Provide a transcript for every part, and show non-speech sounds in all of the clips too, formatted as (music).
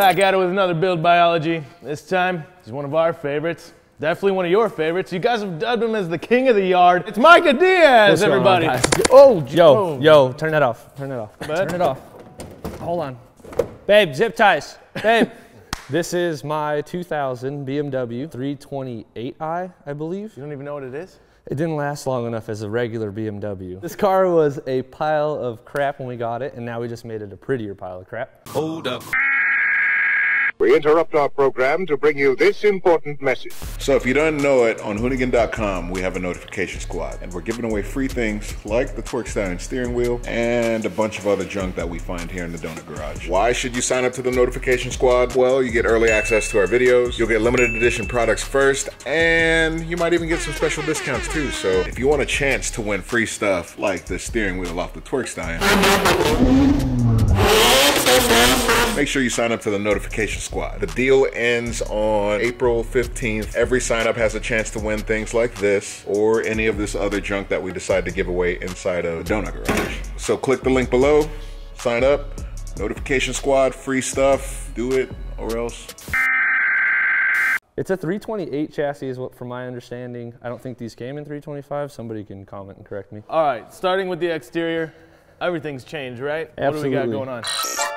back at it with another build biology. This time, he's one of our favorites. Definitely one of your favorites. You guys have dubbed him as the king of the yard. It's Micah Diaz, What's going on, everybody. guys? (laughs) oh, Yo, oh. yo, turn that off. Turn it off. Bud? Turn it off. Hold on. Babe, zip ties. (laughs) Babe. this is my 2000 BMW 328i, I believe. You don't even know what it is? It didn't last long enough as a regular BMW. This car was a pile of crap when we got it, and now we just made it a prettier pile of crap. Hold up. We interrupt our program to bring you this important message. So if you don't know it, on Hoonigan.com we have a notification squad, and we're giving away free things like the Torque Stallion steering wheel and a bunch of other junk that we find here in the Donut Garage. Why should you sign up to the notification squad? Well, you get early access to our videos, you'll get limited edition products first, and you might even get some special discounts too. So if you want a chance to win free stuff like the steering wheel off the Torque Stallion, Make sure you sign up to the notification squad. The deal ends on April 15th. Every sign up has a chance to win things like this or any of this other junk that we decide to give away inside of Donut Garage. So click the link below, sign up, notification squad, free stuff, do it or else. It's a 328 chassis, is what, from my understanding. I don't think these came in 325. Somebody can comment and correct me. All right, starting with the exterior, everything's changed, right? Absolutely. What do we got going on?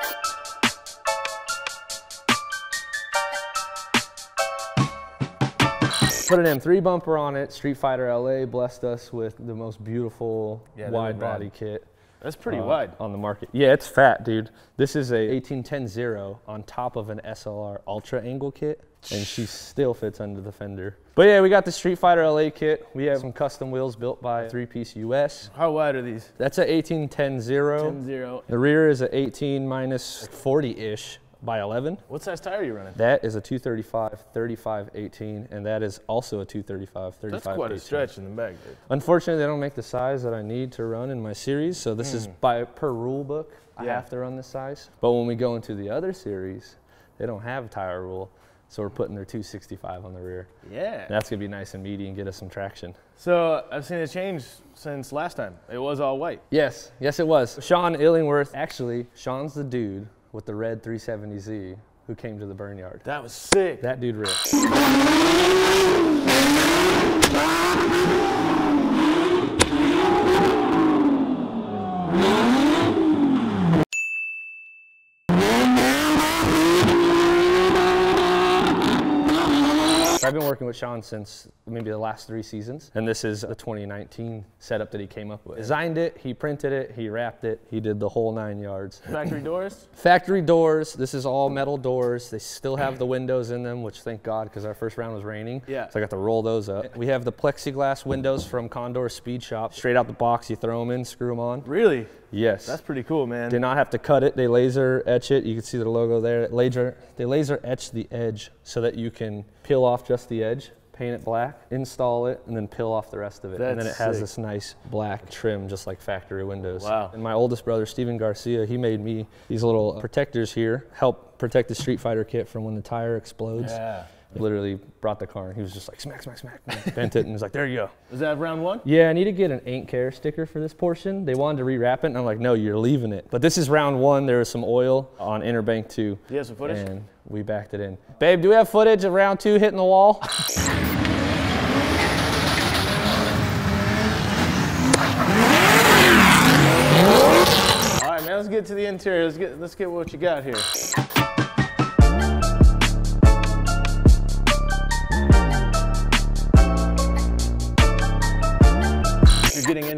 Put an M3 bumper on it. Street Fighter LA blessed us with the most beautiful Yeah, wide body kit. That's pretty uh, wide. on the market. Yeah, it's fat, dude. This is a 1810 on top of an SLR Ultra Angle kit, and she still fits under the fender. But yeah, we got the Street Fighter LA kit. We have some custom wheels built by Three Piece US. How wide are these? That's a 1810 10 0. The rear is a 18 minus 40-ish by 11. What size tire are you running? That is a 235 35 18, and that is also a 235 35 That's quite a stretch in the back, dude. Unfortunately, they don't make the size that I need to run in my series, so this is by per rule book. I Hmm. Have to run this size. But when we go into the other series, they don't have a tire rule, so we're putting their 265 on the rear. Yeah. That's gonna be nice and meaty and get us some traction. So I've seen a change since last time. It was all white. Yes, yes, it was. Sean Illingworth. Actually, Sean's the dude with the red 370Z who came to the burn yard. That was sick. That dude ripped. (laughs) been working with Sean since maybe the last three seasons, and this is the 2019 setup that he came up with. Designed it, he printed it, he wrapped it, he did the whole nine yards. Factory doors. (laughs) Factory doors. This is all metal doors. They still have the windows in them, which thank God, because our first round was raining. Yeah. So I got to roll those up. We have the plexiglass windows from Condor Speed Shop. Straight out the box, you throw them in, screw them on. Really? Yes. That's pretty cool, man. Did not have to cut it. They laser etch it. You can see the logo there. Laser. They laser etch the edge so that you can peel off just the edge, paint it black, install it, and then peel off the rest of it. and then it has sick. this nice black trim, just like factory windows. Wow. And my oldest brother, Steven Garcia, he made me these little protectors here, help protect the Street Fighter kit from when the tire explodes. Yeah. Literally brought the car and he was just like smack, smack, smack, bent it and was like, there you go. Is that round one? Yeah, I need to get an ain't care sticker for this portion. They wanted to rewrap it, and I'm like, no, you're leaving it. But this is round one. There was some oil on inner bank two. Do you have some footage? And we backed it in. Babe, do we have footage of round two hitting the wall? (laughs) All right, man. Let's get to the interior. Let's get let's get what you got here.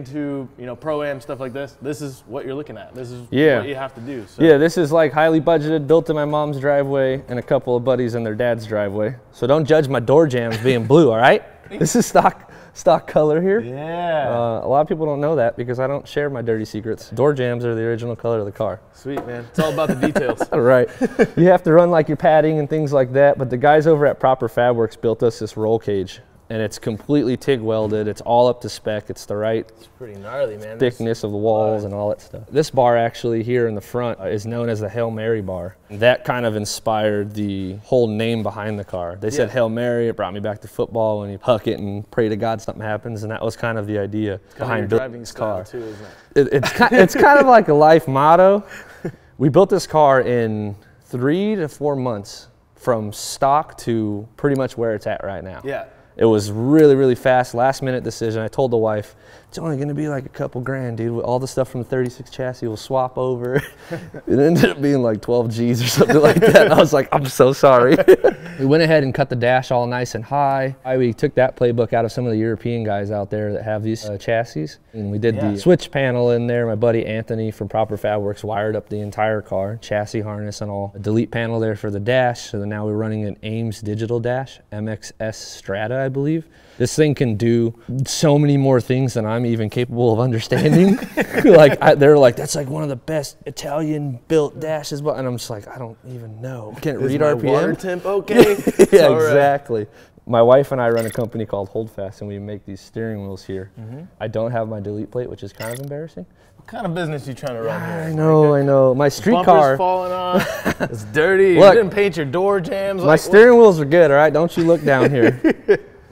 Into you know pro am stuff like this, this is what you're looking at. This is Yeah. what you have to do. So. yeah, this is like highly budgeted, built in my mom's driveway and a couple of buddies in their dad's driveway. So don't judge my door jams being (laughs) blue, all right? This is stock stock color here. Yeah. Uh, a lot of people don't know that because I don't share my dirty secrets. Door jams are the original color of the car. Sweet man. It's all about the details. All (laughs) right. you have to run like your padding and things like that. But the guys over at Proper Fabworks built us this roll cage, and it's completely TIG welded. It's all up to spec. It's the right It's pretty gnarly, man. thickness of the walls and all that stuff. This bar actually here in the front is known as the Hail Mary bar. That kind of inspired the whole name behind the car. They said Hail Mary. It brought me back to football when you huck it and pray to God something happens, and that was kind of the idea behind building driving this car too, isn't it? it, it's, ki- it's (laughs) kind of like a life motto. (laughs) We built this car in three to four months from stock to pretty much where it's at right now. Yeah. It was really, really fast, last minute decision. I told the wife, it's only gonna be like a couple grand, dude. All the stuff from the 36 chassis will swap over. (laughs) it ended up being like 12 G's or something like that. And I was like, I'm so sorry. (laughs) we went ahead and cut the dash all nice and high. I, we took that playbook out of some of the European guys out there that have these uh, chassis. And we did Yeah. the switch panel in there. My buddy Anthony from Proper Fab Works wired up the entire car, chassis harness and all. A delete panel there for the dash. So now we're running an AiM digital dash, MXS Strata, I believe. This thing can do so many more things than I'm even capable of understanding. (laughs) like I, they're like, that's like one of the best Italian built dashes, but and I'm just like, I don't even know. Can't Is read my RPM. water temp (laughs) okay? Yeah, all right. exactly. My wife and I run a company called Holdfast, and we make these steering wheels here. Mm-hmm. I don't have my delete plate, which is kind of embarrassing. What kind of business are you trying to run here? I know, I know. My street car, falling off. (laughs) It's dirty. Look. you didn't paint your door jams. my like, steering wheels are good. All right, don't you look down here.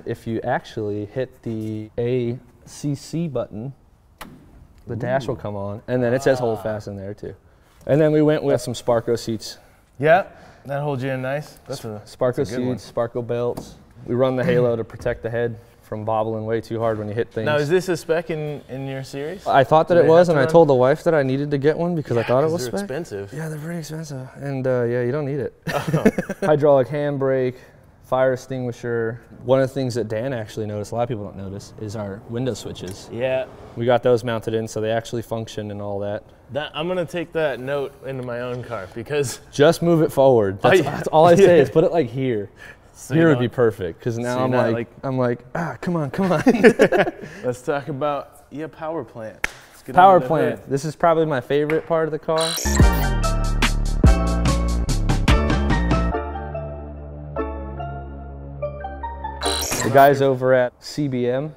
if you actually hit the ACC button, the dash will come on, and then it says hold fast in there too. And then we went with some Sparco seats. Yeah, that holds you in nice. That's a Sparco That's a good one. seats, Sparco belts. We run the halo to protect the head from bobbling way too hard when you hit things. Now, is this a spec in, in your series? I thought that Do it was, and to I told the wife that I needed to get one because I thought it was they're spec. expensive. Yeah, they're pretty expensive, and uh, yeah, you don't need it. (laughs) Hydraulic handbrake, fire extinguisher. One of the things that Dan actually noticed, a lot of people don't notice, is our window switches. Yeah. We got those mounted in, so they actually function and all that. That, I'm gonna take that note into my own car because (laughs) Just move it forward. That's, yeah. (laughs) that's all I say is put it like here. (laughs) so here would be perfect because now you're I'm like, like- I'm like, ah, come on, come on. Let's talk about yeah, power plant. Power plant. This is probably my favorite part of the car. Guys over at CBM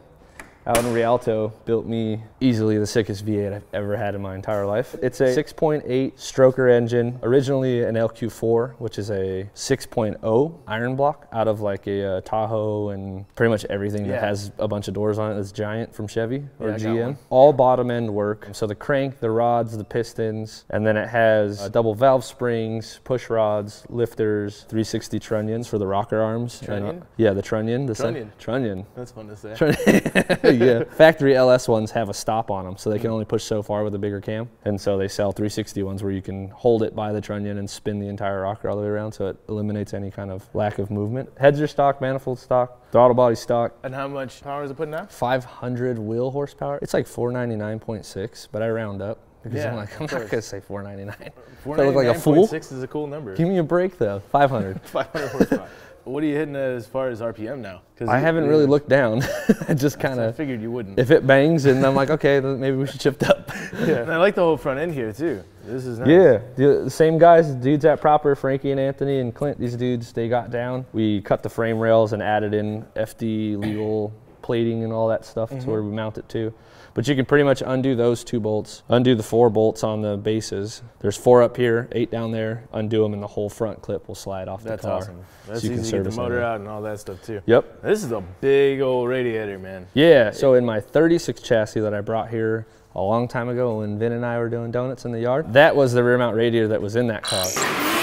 out in Rialto built me easily the sickest V8 I've ever had in my entire life. It's a 6.8 stroker engine, originally an LQ4, which is a 6.0 iron block out of like a uh, Tahoe and pretty much everything that Yeah. has a bunch of doors on it that's giant from Chevy or Yeah, GM. All bottom end work. So the crank, the rods, the pistons, and then it has uh, double valve springs, push rods, lifters, 360 trunnions for the rocker arms. and, uh, Trunnion? yeah, the trunnion. The Trunnion. trunnion. That's fun to say. (laughs) (laughs) (laughs) yeah. Factory LS ones have a stop on them, so they can mm. only push so far with a bigger cam. And so they sell 360 ones where you can hold it by the trunnion and spin the entire rocker all the way around, so it eliminates any kind of lack of movement. Heads are stock, manifold stock, throttle body stock. And how much power is it putting out? 500 wheel horsepower. It's like 499.6, but I round up because Yeah, (laughs) I'm like, I'm not gonna say 499. (laughs) I look like a fool? 499.6 is a cool number. Give me a break though. (laughs) 500. 500 horsepower. what are you hitting as far as RPM now? Cause I haven't really looked down. I just kind I of, figured you wouldn't. if it bangs and I'm like, okay, then maybe we should shift up. yeah. And I like the whole front end here too. This is nice. Yeah, the, the same guys, dudes at Proper, Frankie and Anthony and Clint, these dudes, they got down. We cut the frame rails and added in FD legal plating and all that stuff to mm-hmm. where we mount it to. But you can pretty much undo those two bolts, undo the four bolts on the bases. There's four up here, eight down there, undo them, and the whole front clip will slide off That's the car. awesome. That's you can easy to get the motor out and all that stuff too. Yep. This is a big old radiator, man. Yeah, so in my 36 chassis that I brought here a long time ago when Vin and I were doing donuts in the yard, that was the rear mount radiator that was in that car.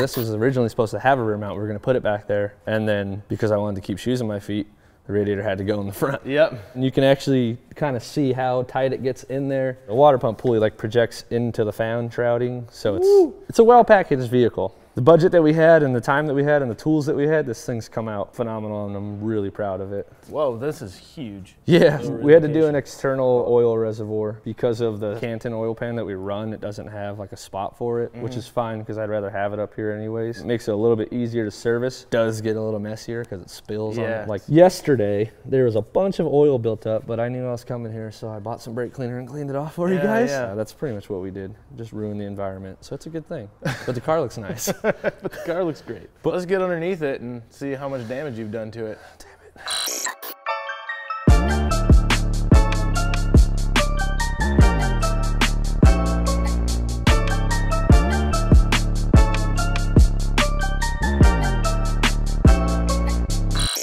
This was originally supposed to have a rear mount. We were going to put it back there. And then because I wanted to keep shoes on my feet, the radiator had to go in the (laughs) front. Yep. And you can actually kind of see how tight it gets in there. The water pump pulley like projects into the fan shrouding, so it's it's a well packaged vehicle. The budget that we had and the time that we had and the tools that we had, this thing's come out phenomenal, and I'm really proud of it. Whoa, this is huge. Yeah, No we had to do an external oil reservoir because of the Canton oil pan that we run. It doesn't have like a spot for it, which mm. is fine because I'd rather have it up here anyways. It makes it a little bit easier to service. Does get a little messier because it spills Yeah. on. Like yesterday, there was a bunch of oil built up, but I knew I was coming here, so I bought some brake cleaner and cleaned it off for you guys. yeah. That's pretty much what we did. Just ruined the environment, so it's a good thing. But the car looks nice. (laughs) But the car looks great. But let's get underneath it and see how much damage you've done to it. Ah, damn it.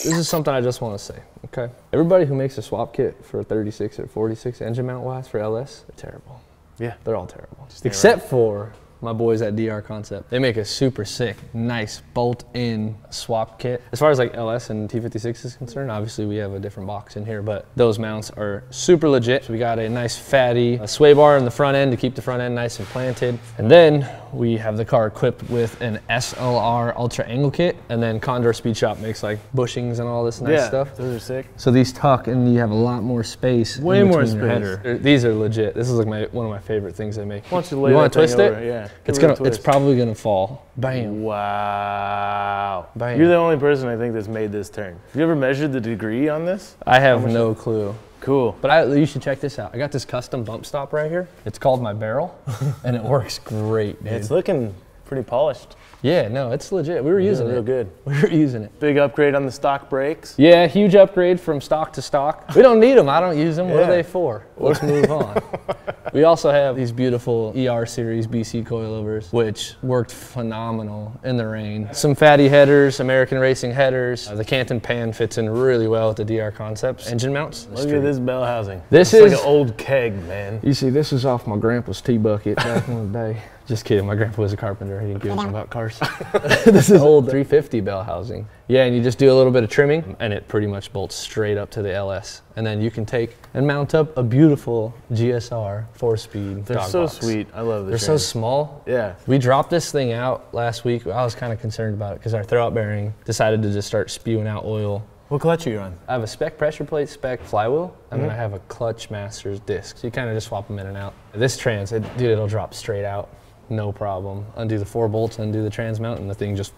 This is something I just want to say. Okay, everybody who makes a swap kit for a 36 or 46 engine mount wise for LS, they're terrible. Yeah. They're all terrible. Except for my boys at DR Concept. They make a super sick, nice bolt-in swap kit. As far as like LS and T56 is concerned, obviously we have a different box in here, but those mounts are super legit. So we got a nice fatty a sway bar in the front end to keep the front end nice and planted. And then we have the car equipped with an SLR ultra angle kit. And then Condor Speed Shop makes like bushings and all this nice yeah, stuff. those are sick. So these tuck and you have a lot more space. Way more space. These are legit. This is like my one of my favorite things they make. Don't you lay wanna that thing twist it? over? Yeah. It's it gonna. It's probably gonna fall. Bam. Wow. Bam. You're the only person I think that's made this turn. Have you ever measured the degree on this? I have no clue. Cool. But I, you should check this out. I got this custom bump stop right here. It's called my barrel, (laughs) and it works great, dude. It's looking pretty polished. yeah, no, it's legit. We were using real it. good. (laughs) We were using it. Big upgrade on the stock brakes. Yeah, huge upgrade from stock to stock. We don't need them. I don't use them. What are they for? Let's move on. (laughs) we also have these beautiful ER series BC coilovers, which worked phenomenal in the rain. Some fatty headers, American Racing headers. Uh, the Canton pan fits in really well with the DR Concepts engine mounts. Look at this bell housing. This it's is- like an old keg, man. You see, this is off my grandpa's tea bucket back in the day. (laughs) Just kidding. My grandpa was a carpenter. He didn't give a shit about cars. (laughs) (laughs) this is old 350 bell housing. Yeah, and you just do a little bit of trimming, and it pretty much bolts straight up to the LS. And then you can take and mount up a beautiful GSR four-speed. They're dog so box. sweet. I love this. They're so small. Yeah. We dropped this thing out last week. I was kind of concerned about it because our throwout bearing decided to just start spewing out oil What clutch are you on? I have a spec pressure plate, spec flywheel, and Mm-hmm. then I have a clutch masters disc. So you kind of just swap them in and out. This trans, it, dude, it'll drop straight out, no problem. Undo the four bolts, undo the trans mount, and the thing just.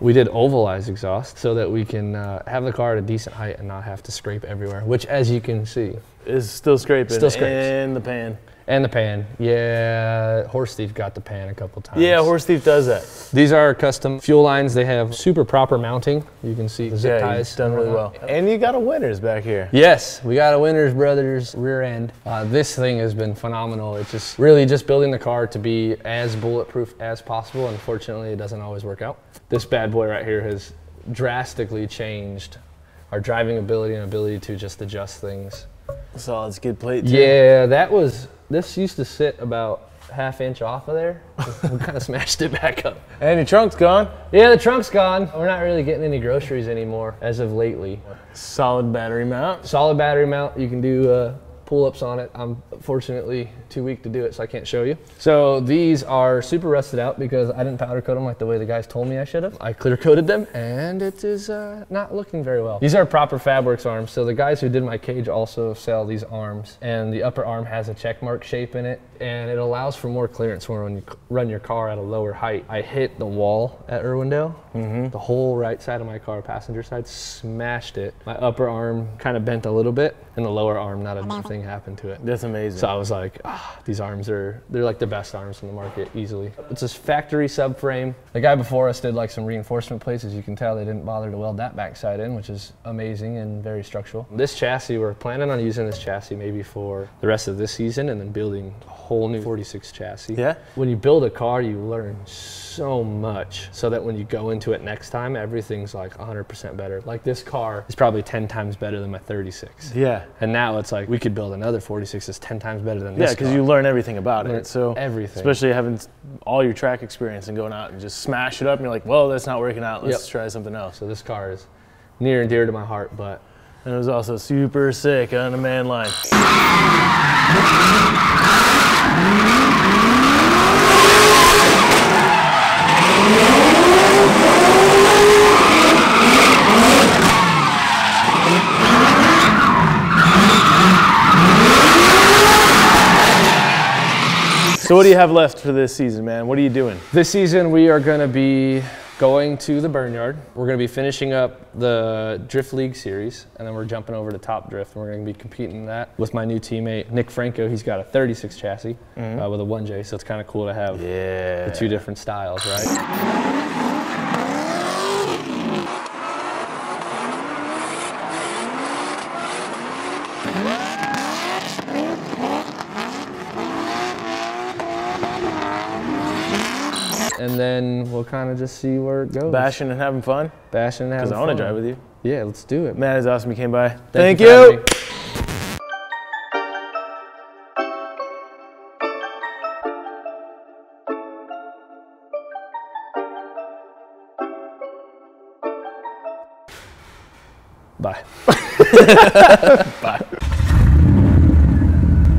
We did ovalize exhaust so that we can uh, have the car at a decent height and not have to scrape everywhere, which as you can see, Is still scraping Still scrapes. in the pan. and the pan. Yeah, Horse Thief got the pan a couple times. Yeah, Horse Thief does that. These are custom fuel lines. They have super proper mounting. You can see the zip yeah, ties. done really well. And you got a winners back here. Yes, we got a Winners Brothers rear end. Uh, this thing has been phenomenal. It's just really just building the car to be as bulletproof as possible. Unfortunately, it doesn't always work out. This bad boy right here has drastically changed our driving ability and ability to just adjust things. Solid good plate. Too. Yeah, that was, this used to sit about half inch off of there. (laughs) we kind of smashed it back up. And your trunk's gone. Yeah, the trunk's gone. We're not really getting any groceries anymore as of lately. Solid battery mount. solid battery mount. You can do uh, pull-ups on it. I'm fortunately too weak to do it, so I can't show you. So these are super rusted out because I didn't powder coat them like the way the guys told me I should have. I clear coated them, and it is uh, not looking very well. These are proper Fabworks arms. So the guys who did my cage also sell these arms, and the upper arm has a check mark shape in it, and it allows for more clearance when you run your car at a lower height. I hit the wall at Irwindale. The whole right side of my car, passenger side, smashed it. My upper arm kind of bent a little bit, and the lower arm, not a thing happened to it. That's amazing. So I was like, ah, these arms are, they're like the best arms in the market easily. It's this factory subframe. The guy before us did like some reinforcement places. You can tell, they didn't bother to weld that backside in, which is amazing and very structural. This chassis, we're planning on using this chassis maybe for the rest of this season and then building a whole new 46 chassis. Yeah? When you build a car, you learn so much so that when you go into it next time, everything's like 100% better. Like this car is probably 10 times better than my 36. yeah. And now it's like we could build another 46 is 10 times better than Yeah, this. because you learn everything about Learn it. So everything. especially having all your track experience and going out and just smash it up, and you're like, well, that's not working out. Let's Yep. try something else. So this car is near and dear to my heart, but And it was also super sick on a man line. So what do you have left for this season, man? What are you doing? this season we are going to be going to the Burnyard. We're going to be finishing up the Drift League series, and then we're jumping over to Top Drift, and we're going to be competing in that with my new teammate Nick Franco. He's got a 36 chassis uh, with a 1J, so it's kind of cool to have Yeah. the two different styles, right? and then we'll kind of just see where it goes. Bashing and having fun. Bashing and having fun. Because I want to drive with you. Yeah, let's do it. Man, it's awesome you came by. Thank, Thank you. you. Bye. (laughs) (laughs) Bye.